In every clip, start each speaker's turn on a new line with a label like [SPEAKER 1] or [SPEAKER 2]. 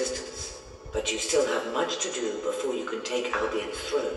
[SPEAKER 1] resistance, but you still have much to do before you can take Albion's throne.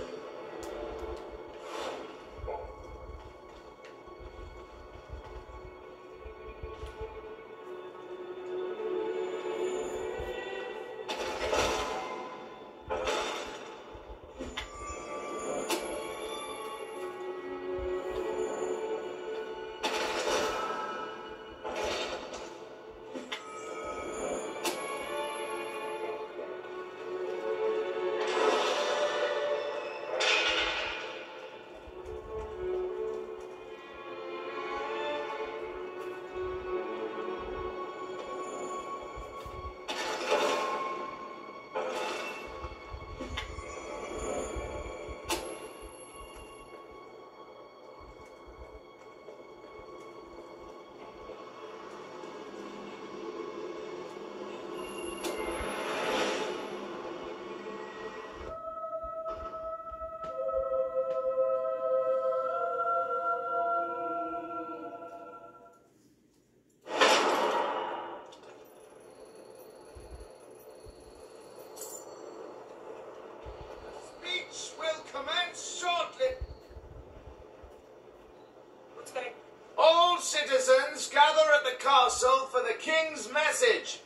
[SPEAKER 2] At for the king's message.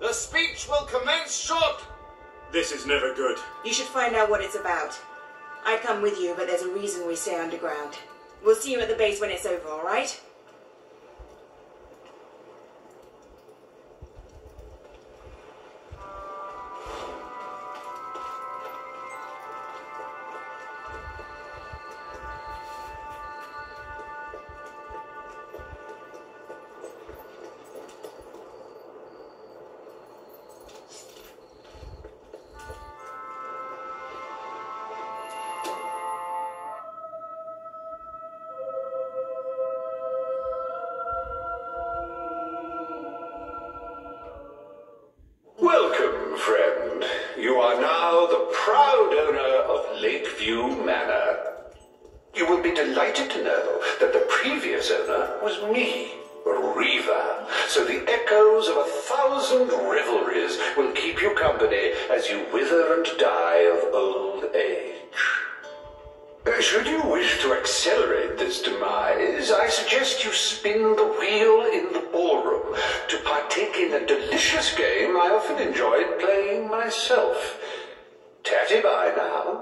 [SPEAKER 2] The speech will commence shortly.
[SPEAKER 3] This is never good.
[SPEAKER 4] You should find out what it's about. I'd come with you, but there's a reason we stay underground. We'll see you at the base when it's over, alright?
[SPEAKER 5] Welcome, You are now the proud owner of Lakeview Manor. You will be delighted to know that the previous owner was me, Reaver. So the echoes of a thousand revelries will keep you company as you wither and die of old age. Uh, Should you wish to accelerate this demise, I suggest you spin the wheel in the ballroom to partake in a delicious game I often enjoyed playing myself. Tatty bye now.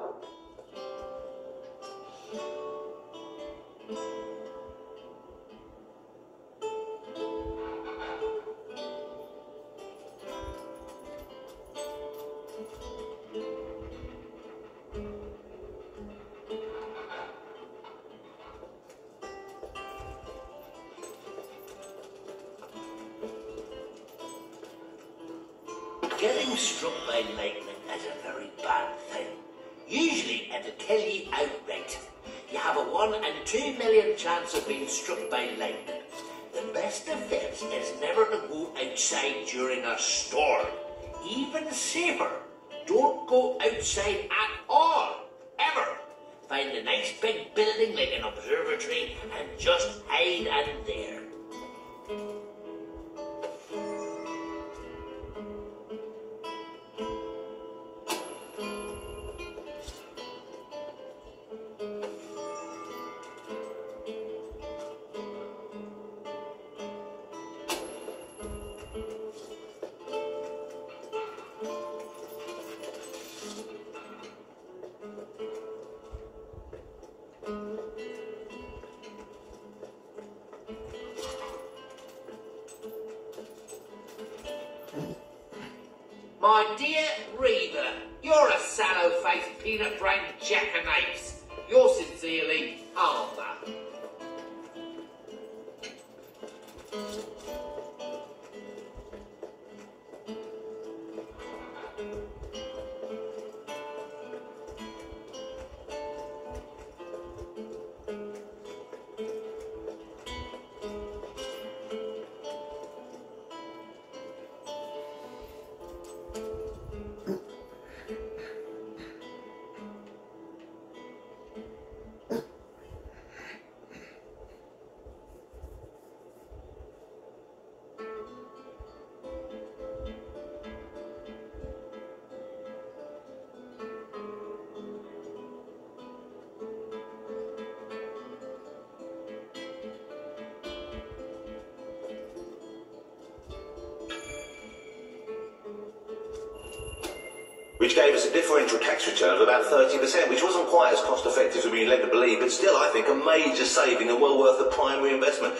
[SPEAKER 5] which gave us a differential tax return of about 30%, which wasn't quite as cost effective as we led to believe, but still, I think, a major saving and well worth the primary investment.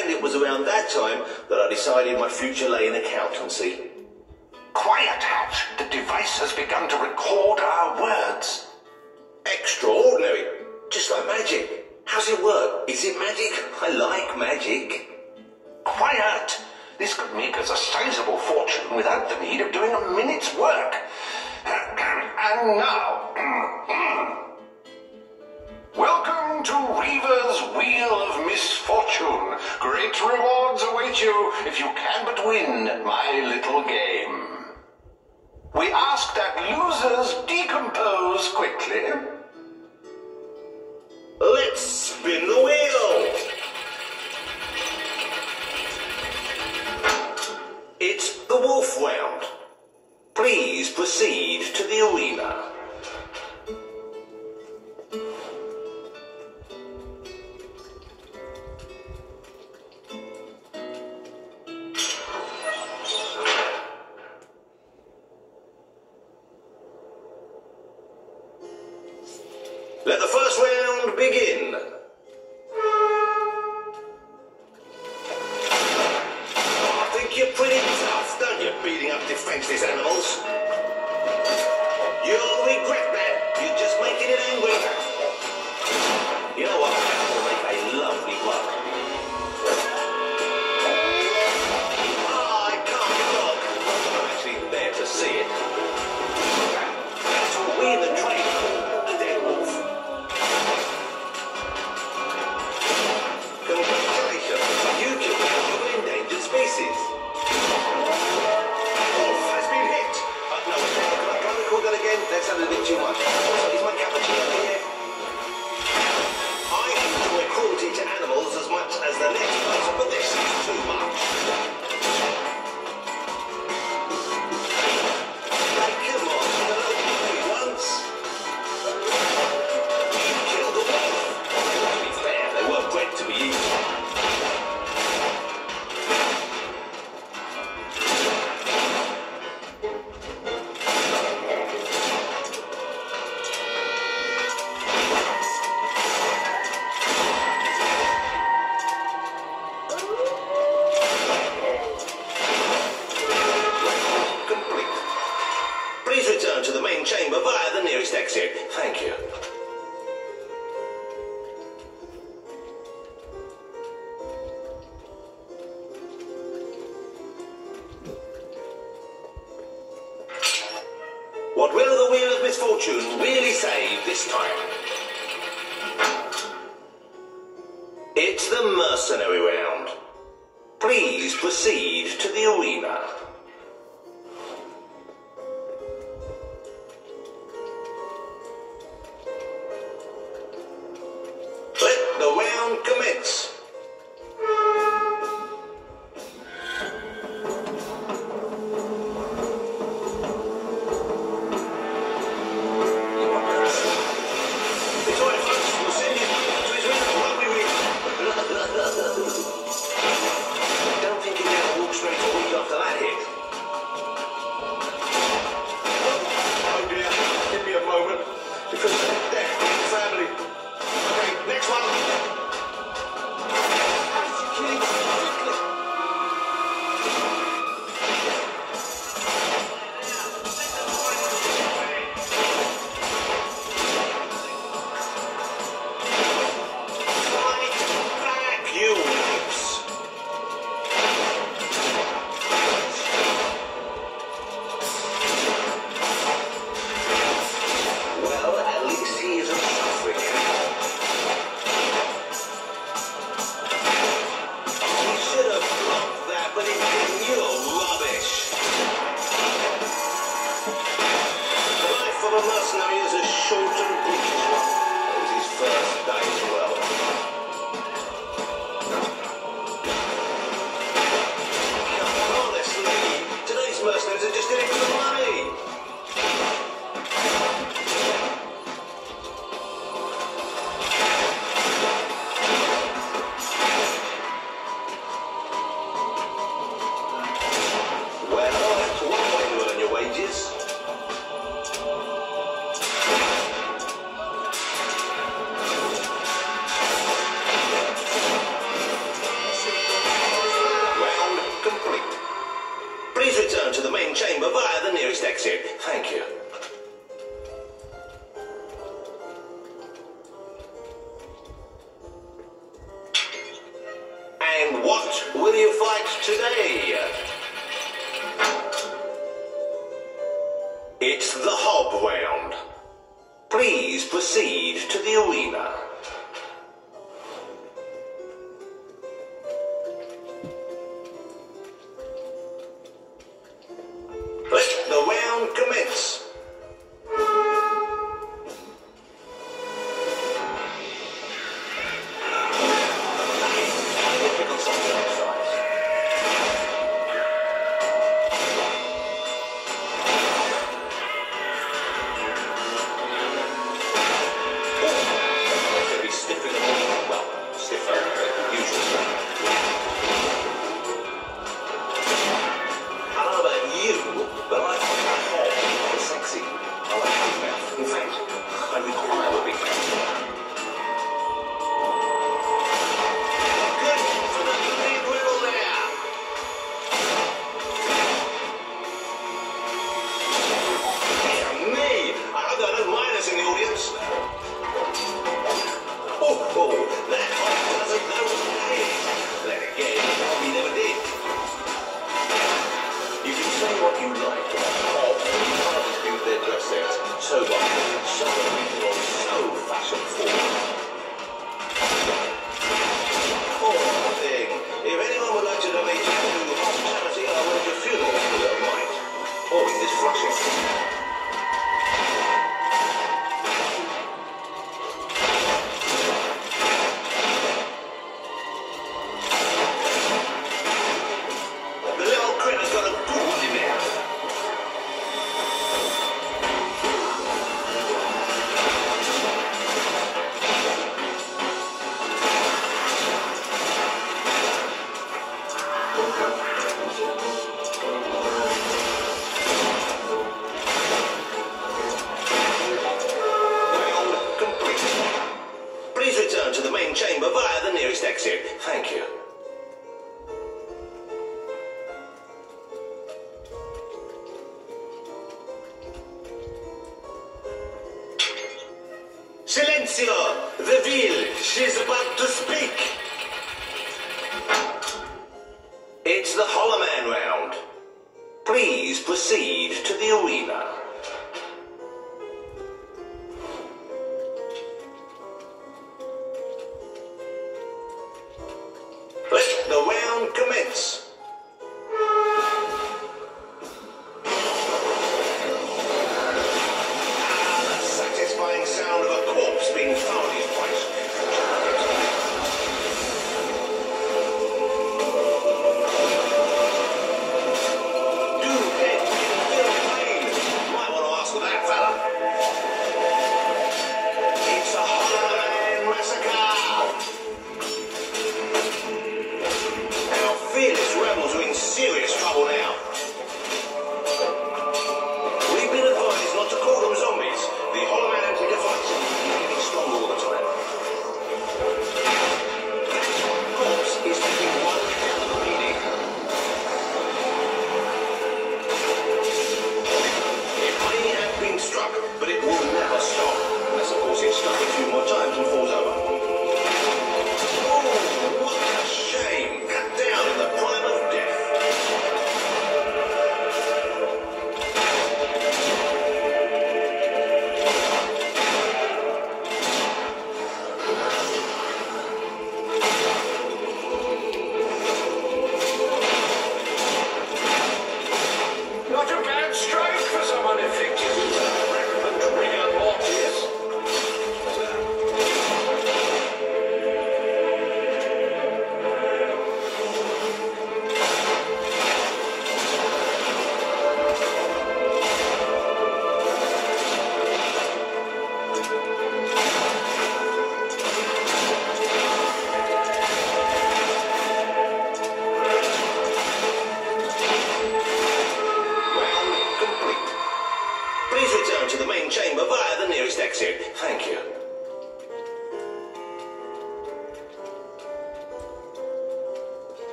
[SPEAKER 5] And it was around that time that I decided my future lay in accountancy.
[SPEAKER 6] Quiet, Hatch! The device has begun to record our words.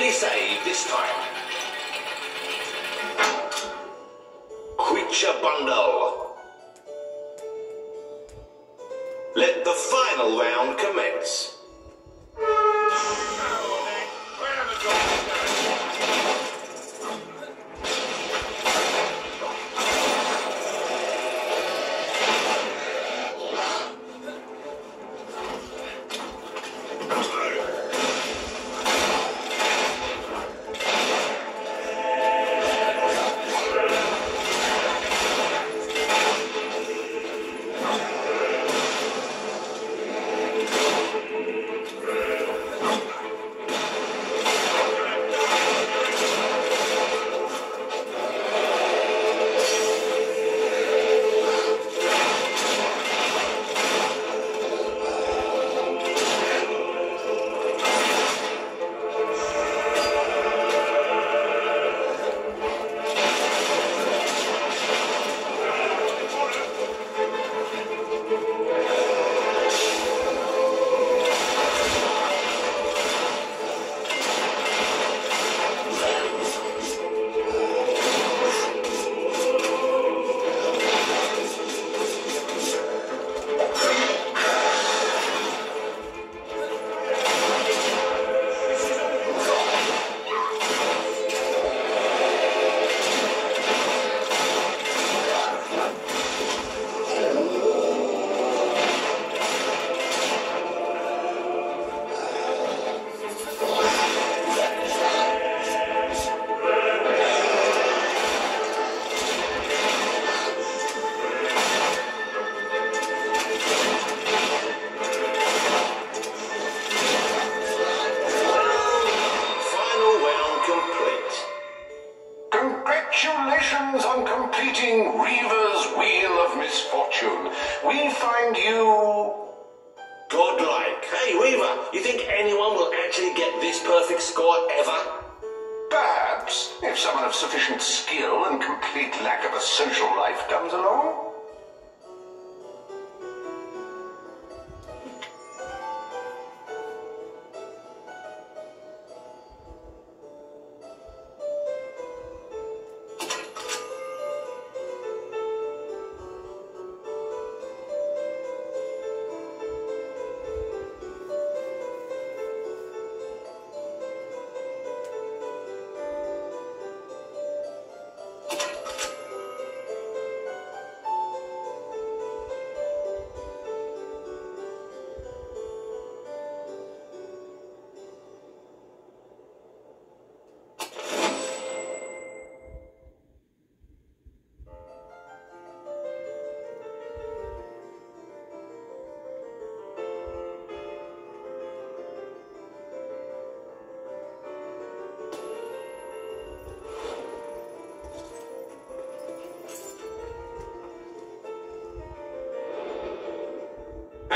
[SPEAKER 5] nearly save this time. Creature Bundle. Let the final round commence.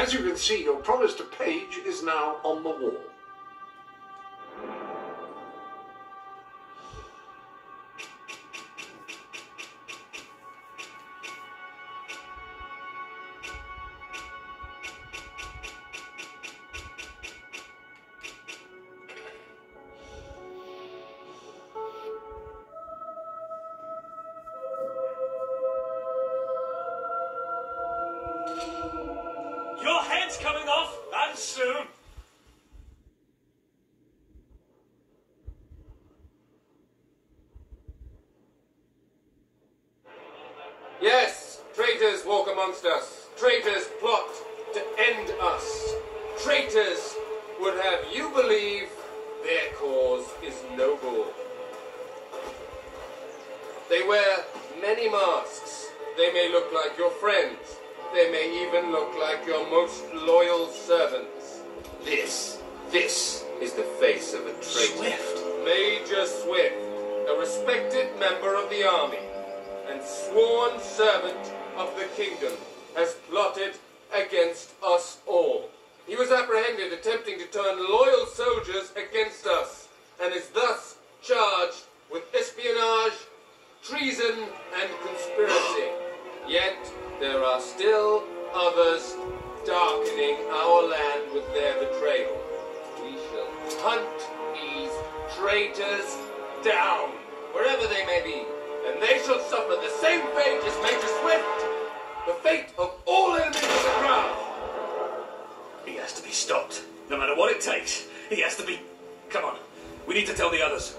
[SPEAKER 7] As you can see, your promise to Page is now on the wall.
[SPEAKER 2] We
[SPEAKER 3] need to tell the others.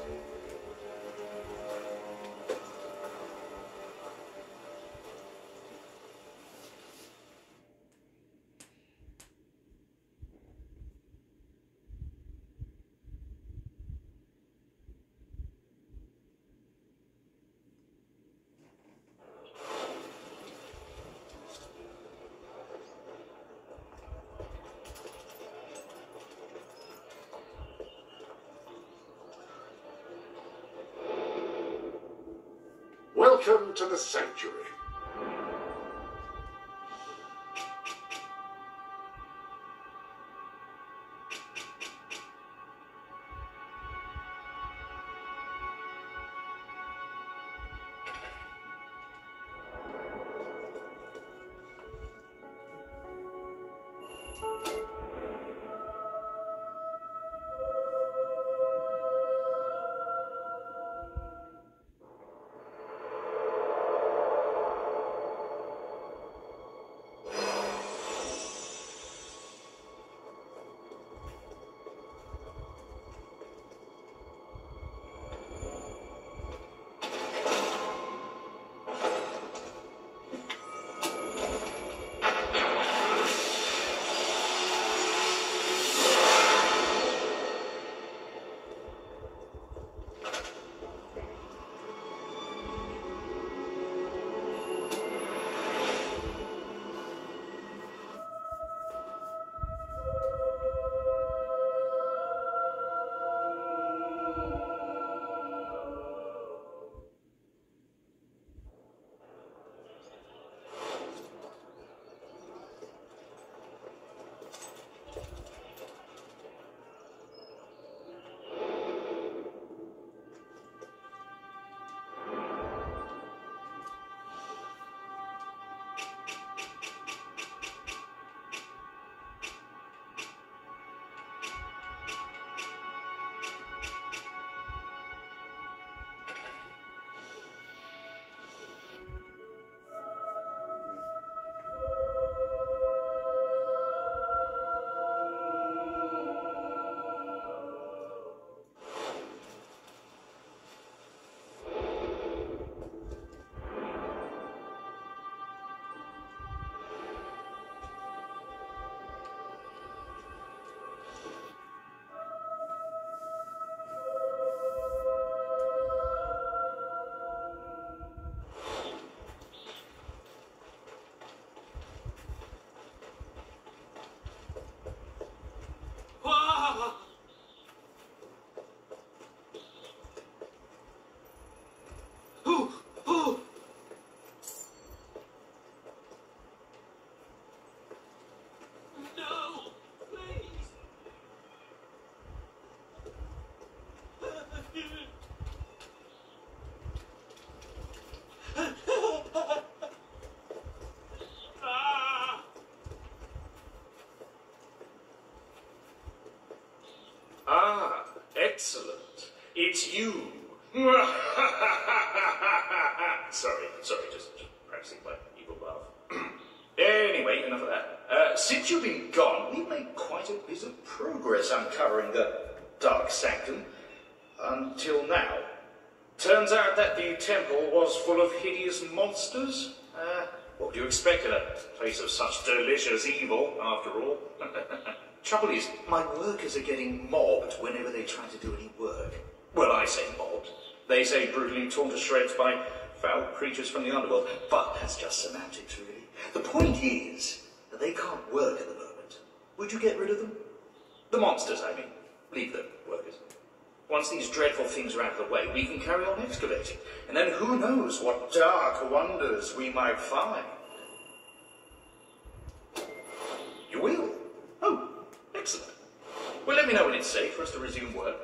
[SPEAKER 3] It's you. sorry, sorry, just, just practicing my evil laugh. anyway, enough of that. Uh, since you've been gone, we've made quite a bit of progress uncovering the Dark Sanctum. Until now. Turns out that the temple was full of hideous monsters. Uh, what would you expect in a place of such delicious evil, after all? Trouble is, my workers are getting mobbed whenever they try to do any work. Well, I say mobbed. They say brutally torn to shreds by foul creatures from the underworld. But that's just semantics, really. The point is that they can't work at the moment. Would you get rid of them? The monsters, I mean. Leave them, workers. Once these dreadful things are out of the way, we can carry on excavating. And then who knows what dark wonders we might find. You will? Oh, excellent. Well, let me know when it's safe for us to resume work.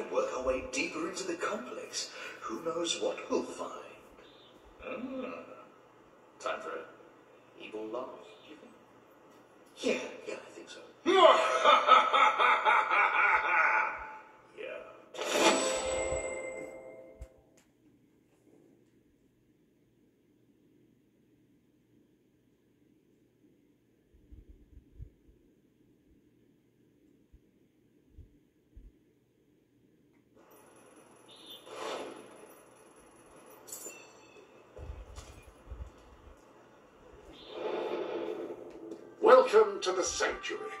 [SPEAKER 3] Can work our way deeper into the complex. Who knows what we'll find? Ah, time for an evil laugh, do you think? Yeah, yeah, I think so. yeah.
[SPEAKER 7] Welcome to the Sanctuary.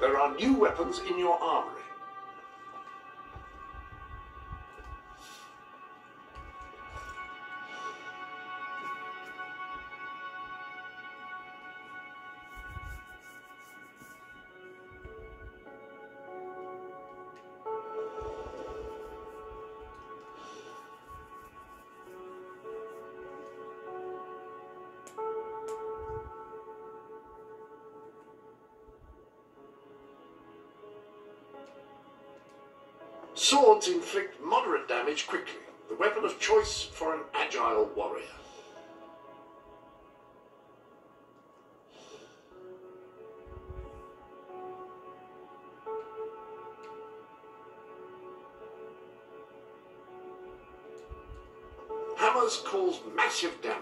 [SPEAKER 7] There are new weapons in your armory. damage quickly, the weapon of choice for an agile warrior. Hammers cause massive damage.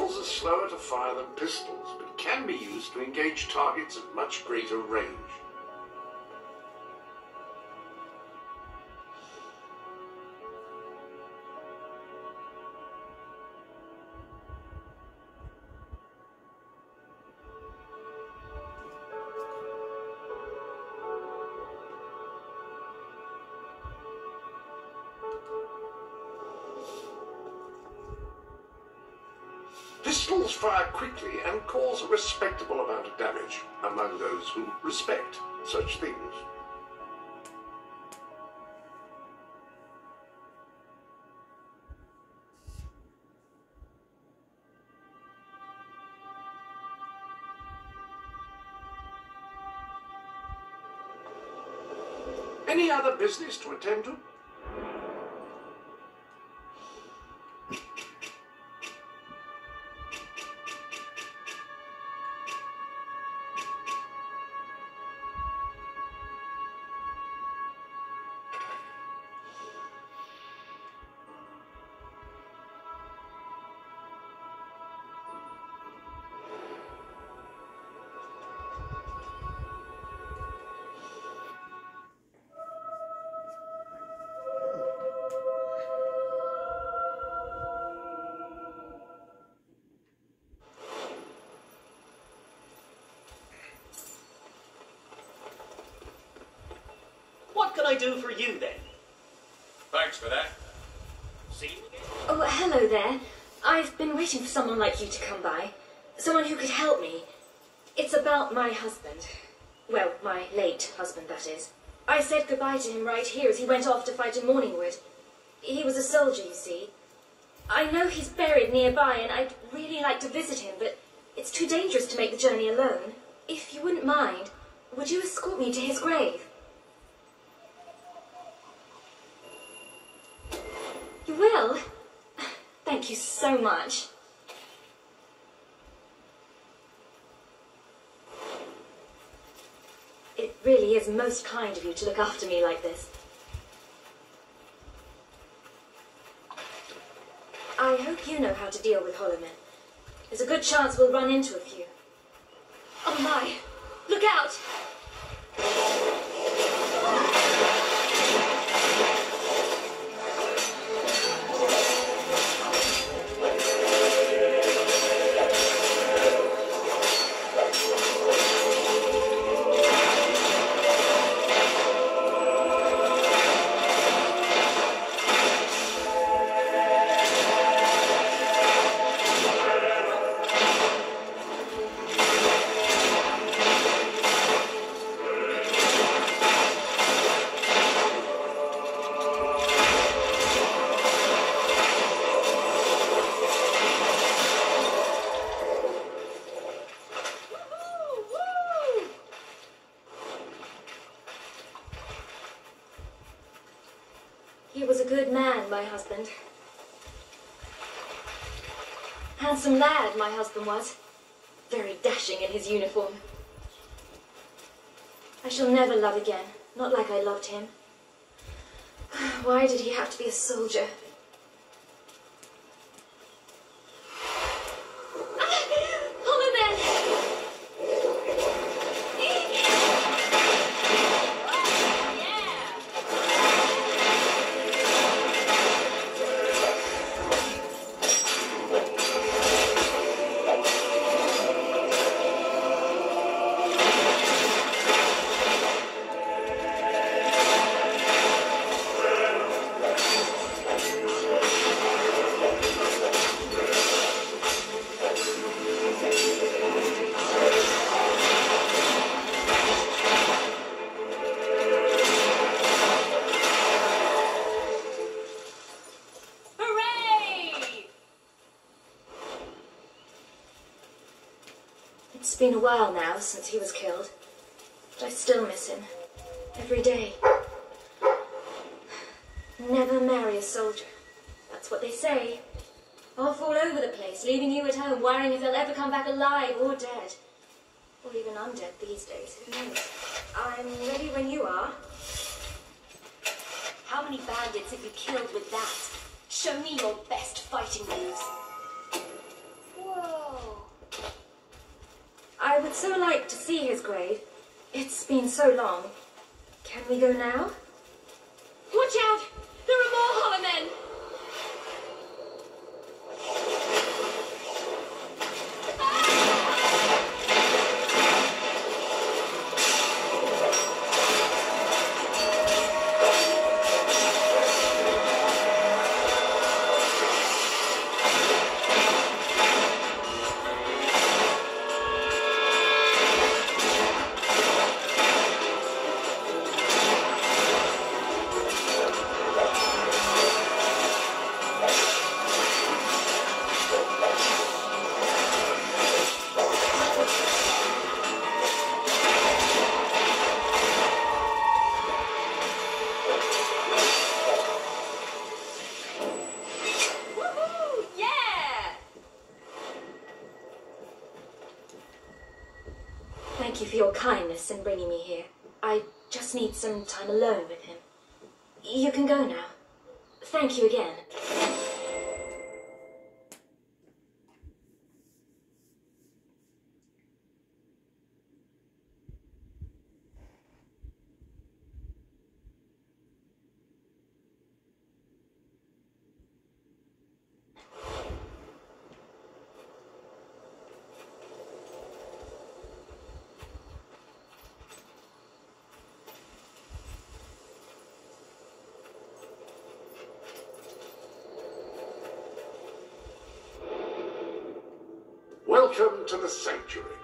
[SPEAKER 7] Rifles are slower to fire than pistols, but can be used to engage targets at much greater range. Quickly and cause a respectable amount of damage among those who respect such things. Any other business to attend to?
[SPEAKER 8] What can I do for you then?
[SPEAKER 2] Thanks for that.
[SPEAKER 8] See you again.
[SPEAKER 9] Oh, hello there. I've been waiting for someone like you to come by. Someone who could help me. It's about my husband. Well, my late husband, that is. I said goodbye to him right here as he went off to fight in Morningwood. He was a soldier, you see. I know he's buried nearby, and I'd really like to visit him, but it's too dangerous to make the journey alone. If you wouldn't mind, would you escort me to his grave? You will? Thank you so much. It really is most kind of you to look after me like this. I hope you know how to deal with Hollowmen. There's a good chance we'll run into a few. Oh my! Look out! Was. Now since he was killed. but I still miss him. Every day. Never marry a soldier. That's what they say. Off all over the place, leaving you at home, worrying if they'll ever come back alive or dead. Or even undead these days, who knows? I'm ready when you are.
[SPEAKER 10] How many bandits have you killed with that? Show me your best fighting moves.
[SPEAKER 9] Whoa. I would so like to see his grave. It's been so long. Can we go now?
[SPEAKER 7] Welcome to the sanctuary.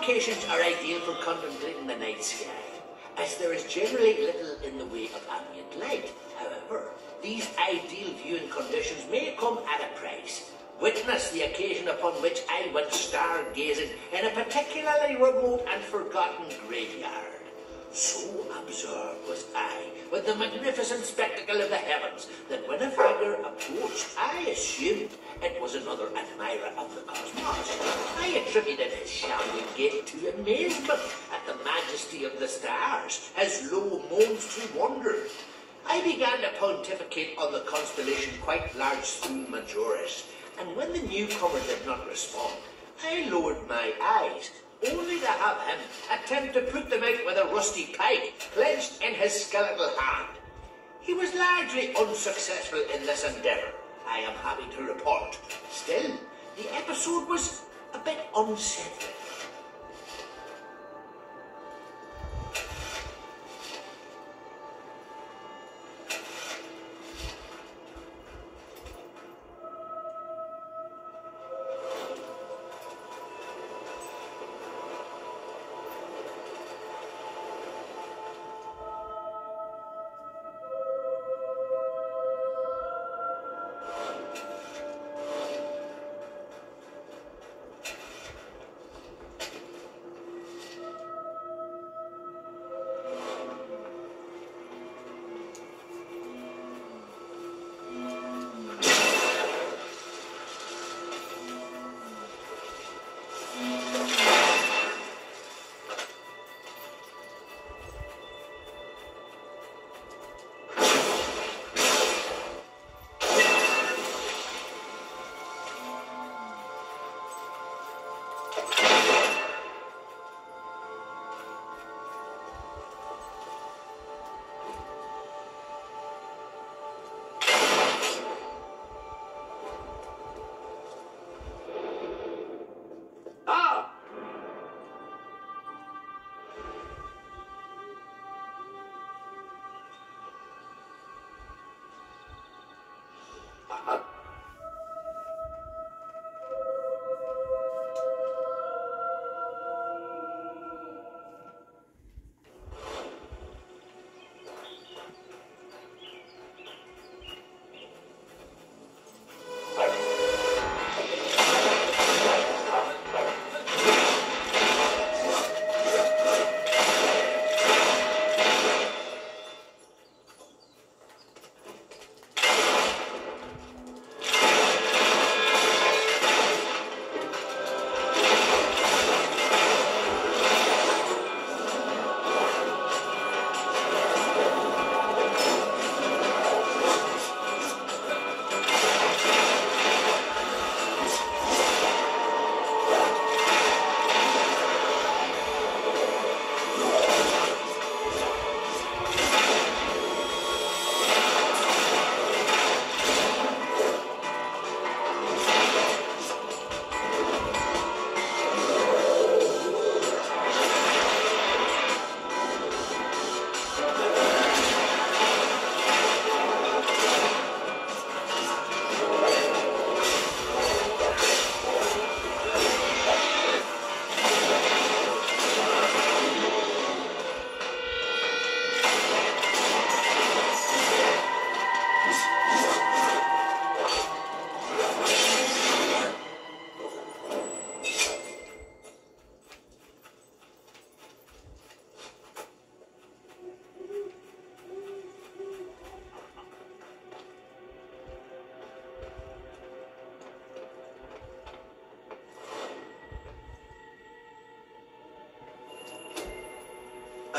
[SPEAKER 11] Locations are ideal for contemplating the night sky, as there is generally little in the way of ambient light. However, these ideal viewing conditions may come at a price. Witness the occasion upon which I went stargazing in a particularly remote and forgotten graveyard. So absorbed was I with the magnificent spectacle of the heavens that when a figure approached, I assumed it was another admirer of the cosmos. I attributed his shouting gait to amazement at the majesty of the stars, his low moans to wonder. I began to pontificate on the constellation quite large Thule Majoris, and when the newcomer did not respond, I lowered my eyes, only to have him attempt to put them out with a rusty pike clenched in his skeletal hand. He was largely unsuccessful in this endeavour, I am happy to report. Still, the episode was a bit unsettling.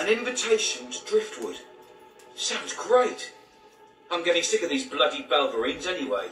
[SPEAKER 12] An invitation to Driftwood. Sounds great. I'm getting sick of these bloody Balverines anyway.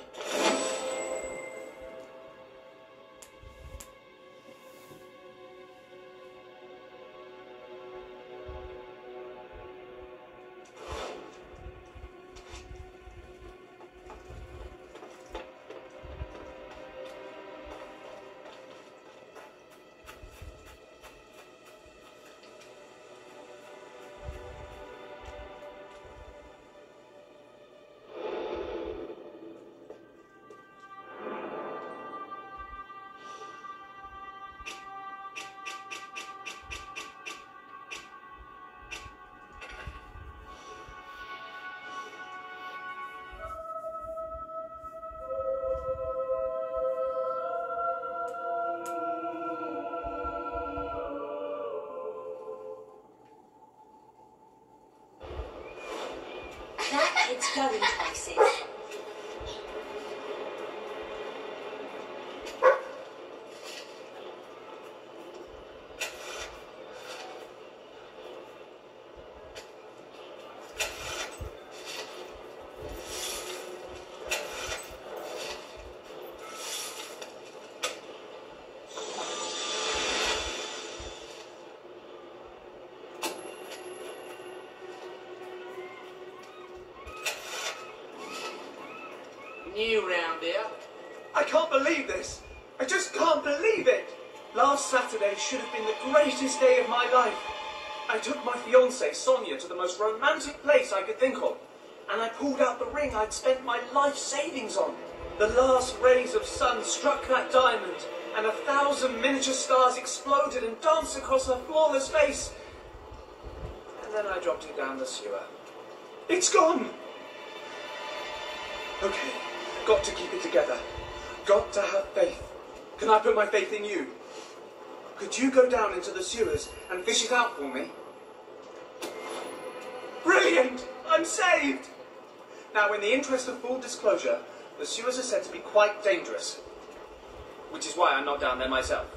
[SPEAKER 13] New round here.
[SPEAKER 14] I can't believe this. I just can't believe it. Last Saturday should have been the greatest day of my life. I took my fiancée, Sonia, to the most romantic place I could think of. And I pulled out the ring I'd spent my life savings on. The last rays of sun struck that diamond, and a thousand miniature stars exploded and danced across her flawless face. And then I dropped it down the sewer. It's gone! Okay, got to keep it together. Got to have faith. Can I put my faith in you? Could you go down into the sewers and fish it out for me? Brilliant! I'm saved! Now, in the interest of full disclosure, the sewers are said to be quite dangerous. Which is why I'm not down there myself.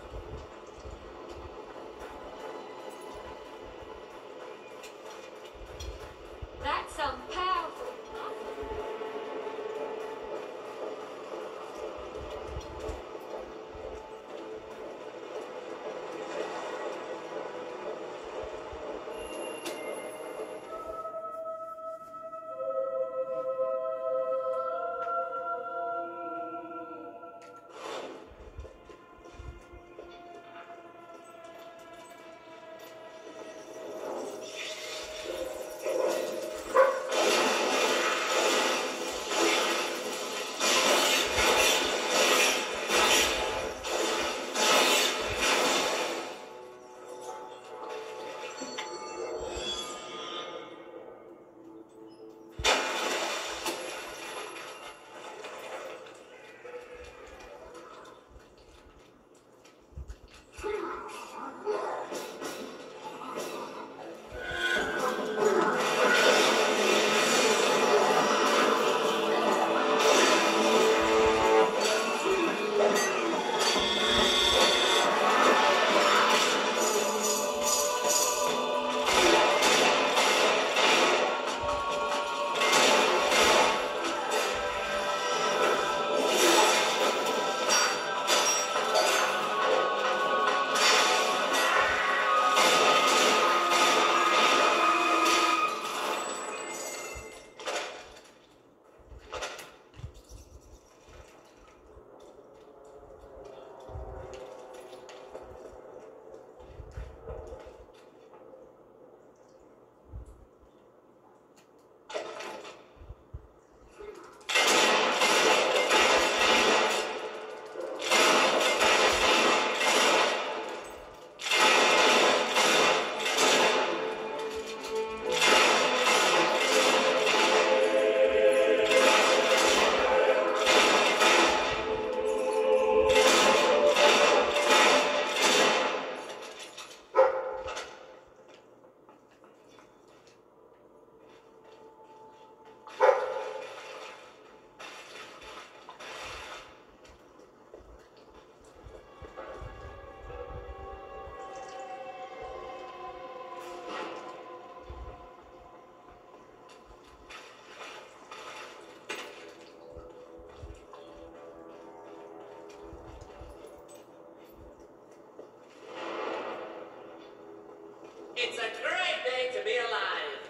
[SPEAKER 15] It's a great day to be alive.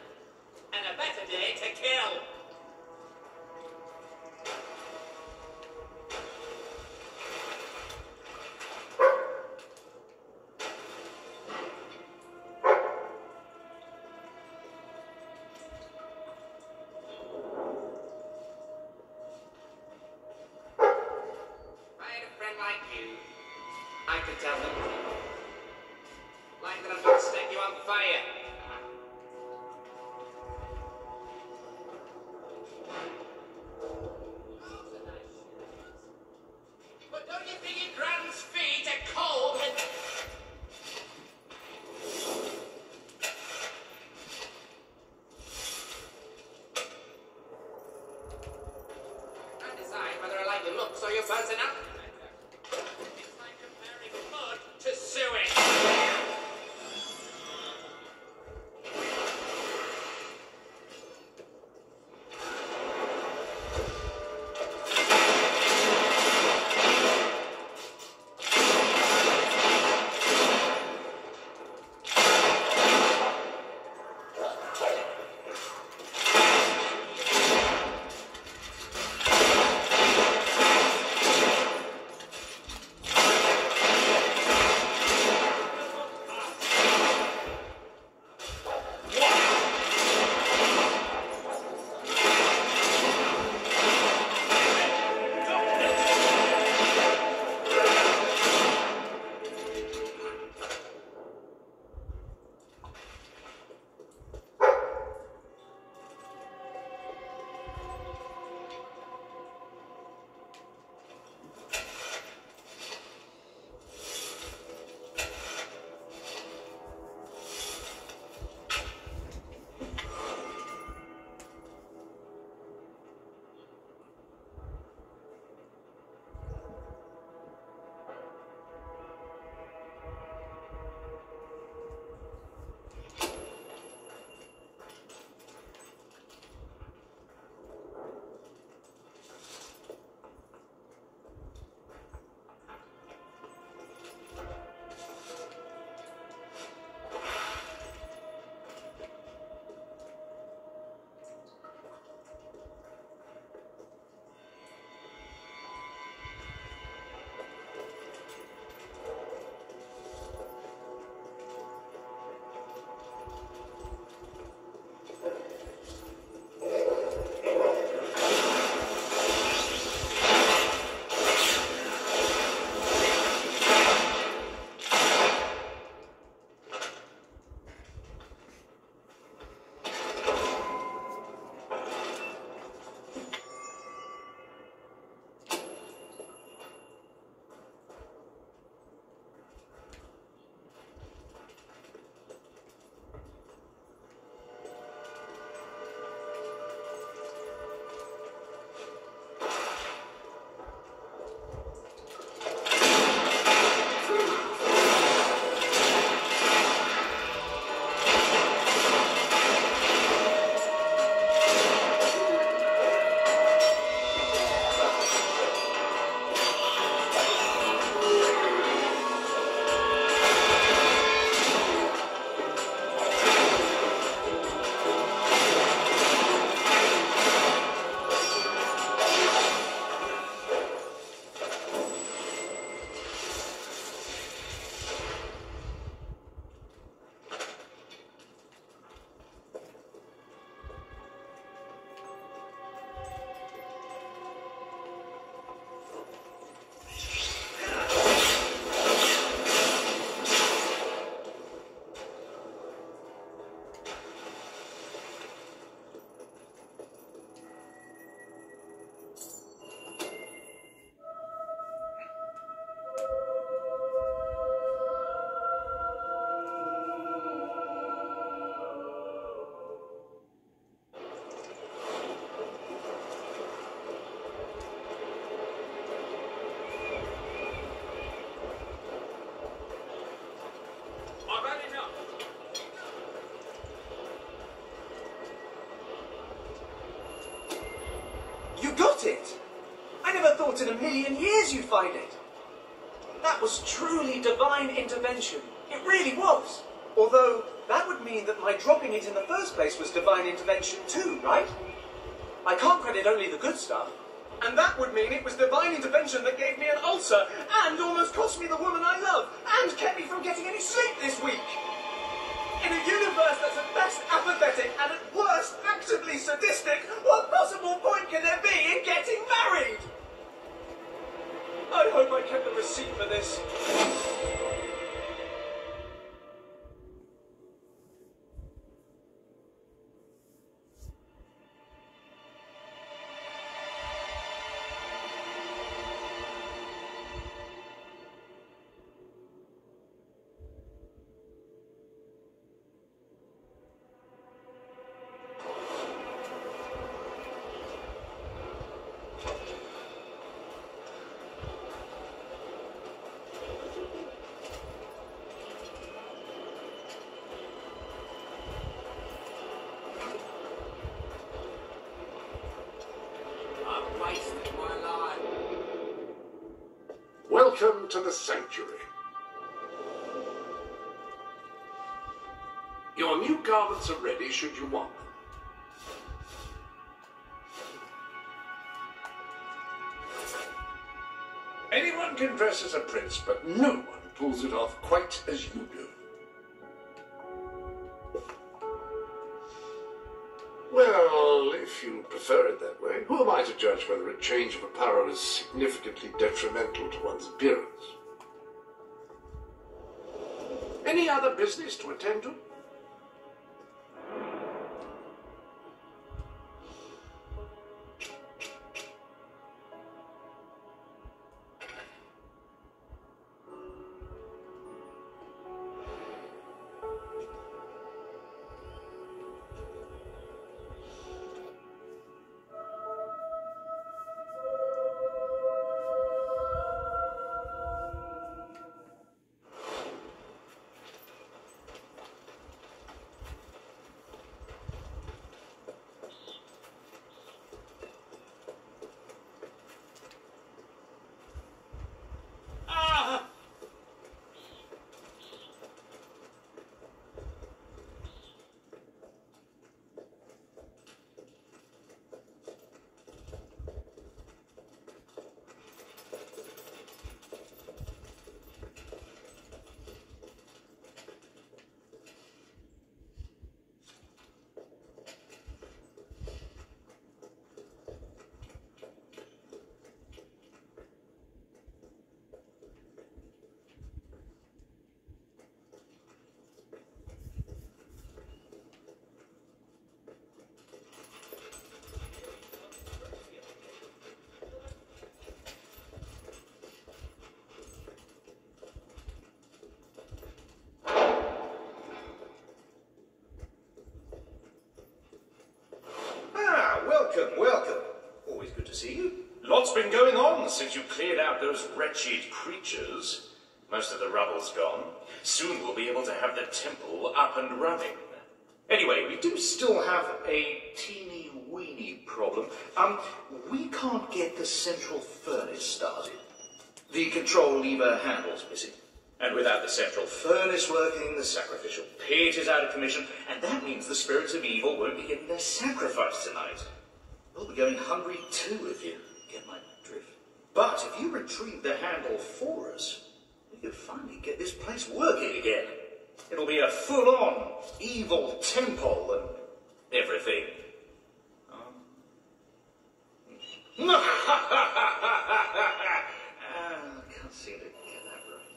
[SPEAKER 15] And a better day to kill. I had a friend like you, I could tell them.
[SPEAKER 14] Thought in a million years you'd find it. That was truly divine intervention. It really was. Although, that would mean that my dropping it in the first place was divine intervention too, right? I can't credit only the good stuff. And that would mean it was divine intervention that gave me an ulcer and almost cost me the woman I love and kept me from getting any sleep this week. In a universe that's at best apathetic and at worst actively sadistic,
[SPEAKER 7] Welcome to the sanctuary. Your new garments are ready should you want them. Anyone can dress as a prince, but no one pulls it off quite as you do. Judge whether a change of apparel is significantly detrimental to one's appearance? Any other business to attend to?
[SPEAKER 3] Lots been going on since you cleared out those wretched creatures. Most of the rubble's gone. Soon we'll be able to have the temple up and running. Anyway, we do still have a teeny weeny problem. Um, we can't get the central furnace started. The control lever handle's missing. And without the central furnace working, the sacrificial pit is out of commission, and that means the spirits of evil won't be getting their sacrifice tonight. Be going hungry too if you get my drift. But if you retrieve the handle for us, we can finally get this place working again. It'll be a full-on evil temple and everything. Um. Ah, I can't seem to get that right.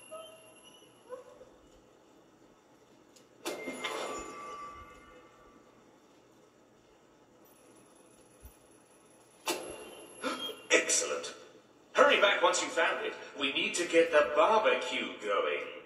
[SPEAKER 3] Excellent. Hurry back once you found it. We need to get the barbecue going.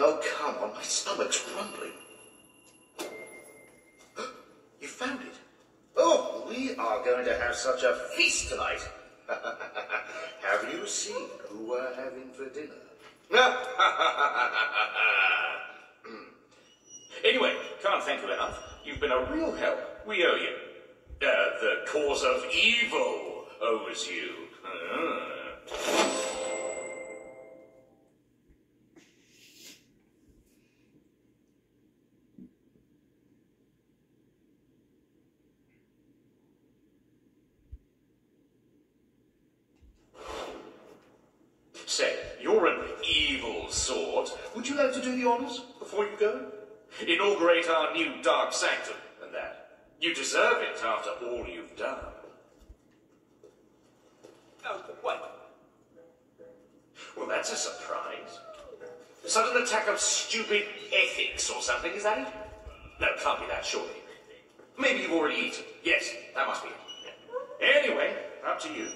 [SPEAKER 16] Oh, come on, my stomach's rumbling. you found it? Oh, we are going to have such a feast tonight. have you seen who we're having for dinner?
[SPEAKER 3] Anyway, can't thank you enough. You've been a real help. We owe you. Uh, the cause of evil Say, you're an evil sort. Would you like to do the honors before you go? Inaugurate our new dark sanctum and that. You deserve it after all you've done.
[SPEAKER 17] Oh, what?
[SPEAKER 3] Well, that's a surprise. A sudden attack of stupid ethics or something, is that it? No, it can't be that, surely. Maybe you've already eaten. Yes, that must be it. Anyway, up to you.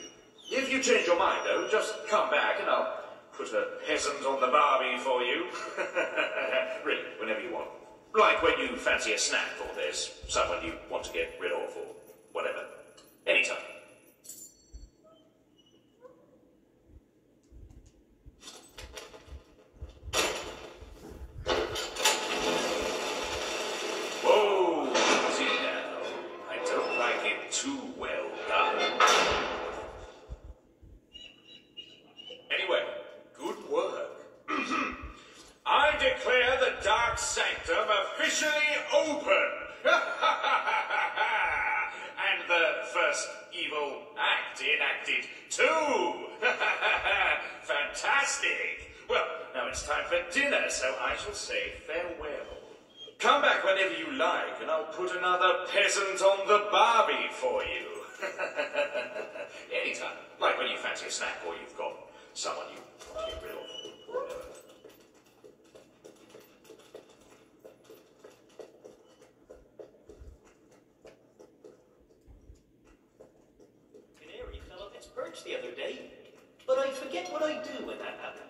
[SPEAKER 3] If you change your mind, though, just come back and I'll put a peasant on the barbie for you. really, whenever you want. Like when you fancy a snack or there's someone you want to get rid of or whatever. Anytime. Peasant on the barbie for you. Anytime. Like when you fancy a snack or you've got someone you want to get rid of. Whatever.
[SPEAKER 14] Canary fell off its perch the other day, but I forget what I do when that happens.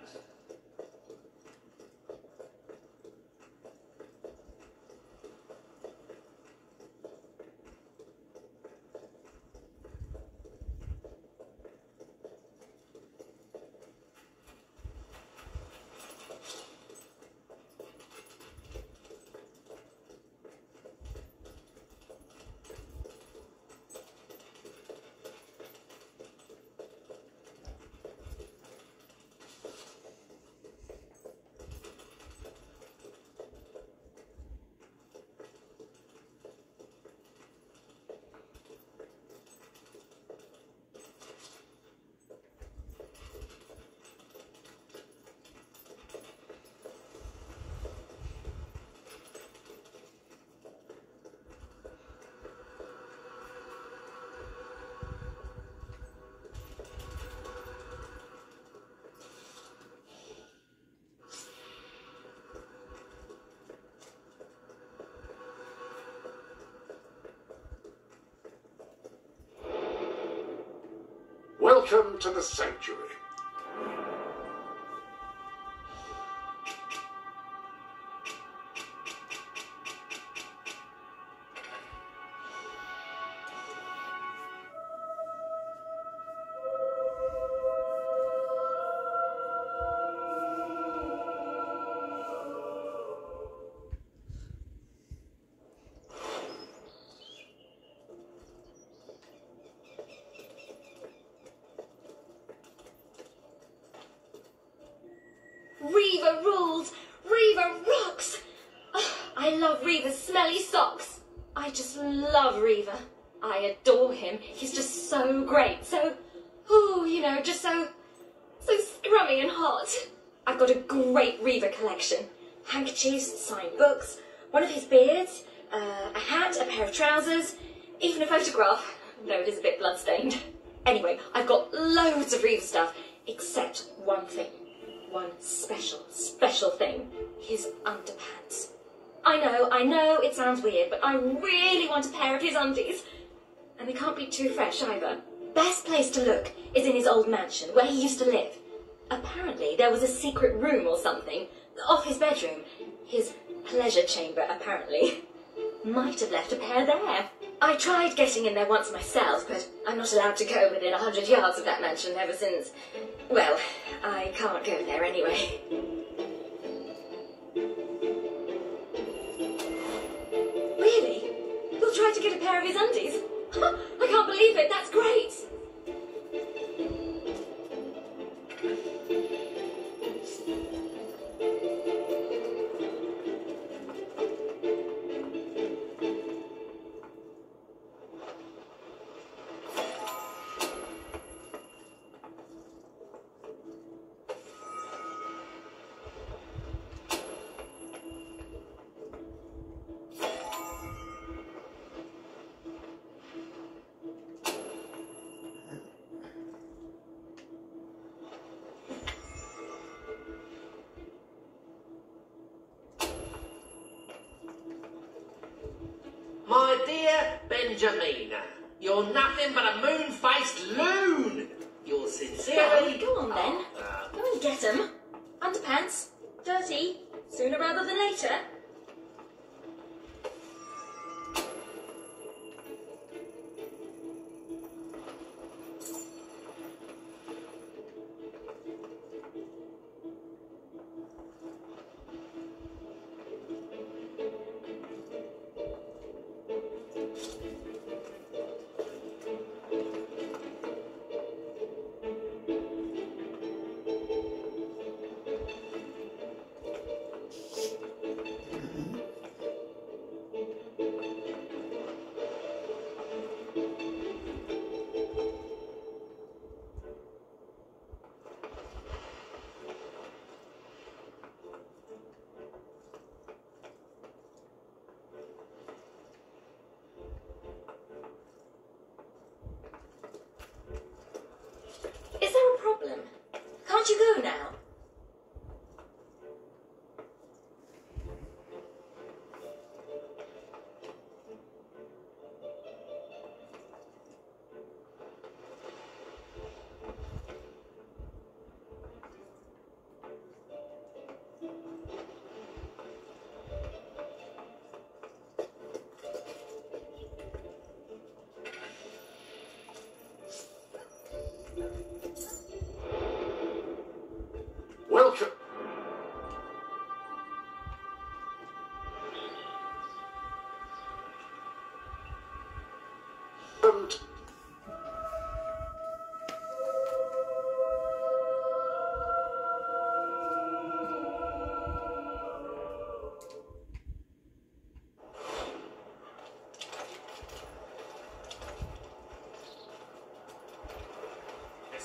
[SPEAKER 9] Welcome to the sanctuary.
[SPEAKER 18] Of Reaver stuff, except one thing. One special, special thing. His underpants. I know, I know, it sounds weird, but I really want a pair of his undies. And they can't be too fresh either. Best place to look is in his old mansion, where he used to live.
[SPEAKER 9] Apparently, there was a secret room or something off his bedroom. His pleasure chamber, apparently. Might have left a pair there. I tried getting in there once myself, but I'm not allowed to go within a hundred yards of that mansion ever since. Well, I can't go there anyway. Really? You'll try to get a pair of his undies? I can't believe it. That's great.
[SPEAKER 11] My dear Benjamina, you're nothing but a moon-faced loon. You're sincerely...
[SPEAKER 9] Well, go on then.
[SPEAKER 11] Uh,
[SPEAKER 9] Go and get 'em.
[SPEAKER 7] Welcome. Um,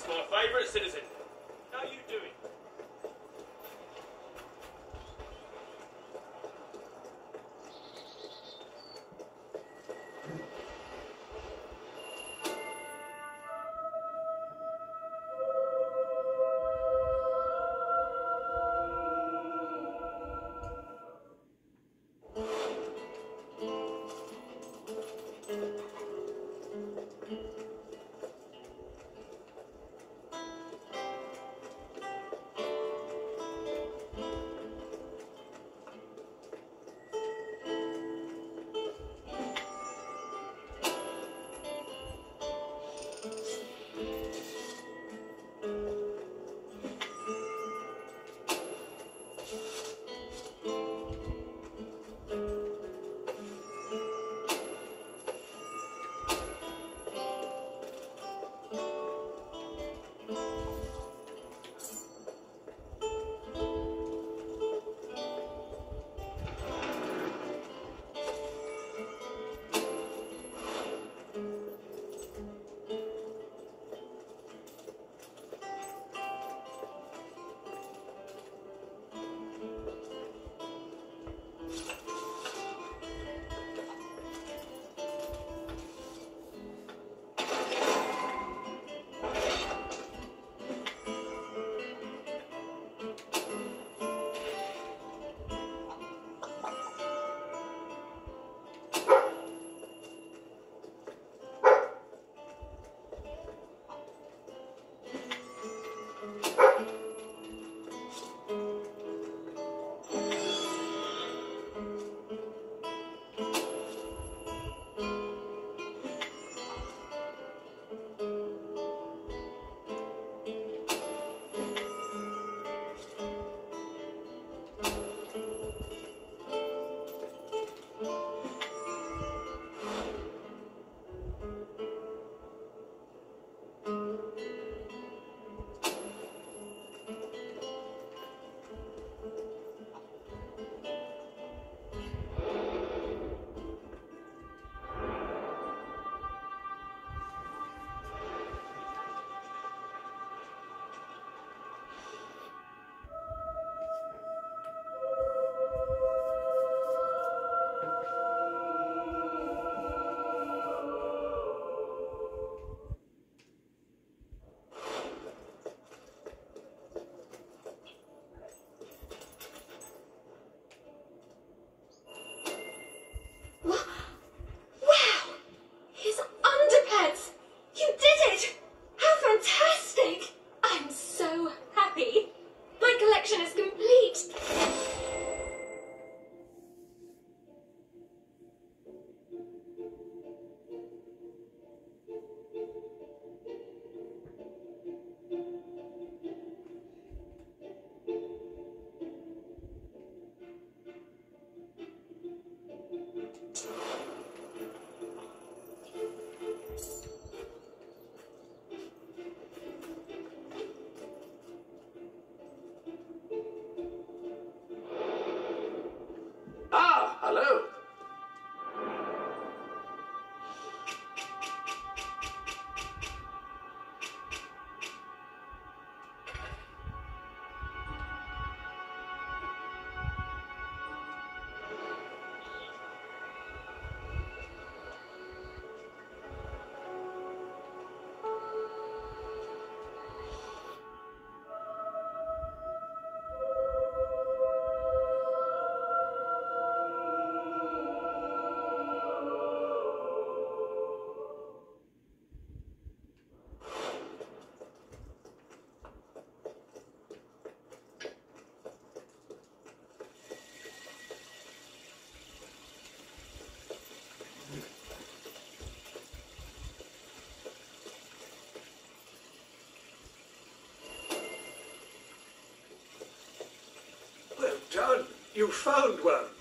[SPEAKER 2] My favourite citizen. How you doing? You found one.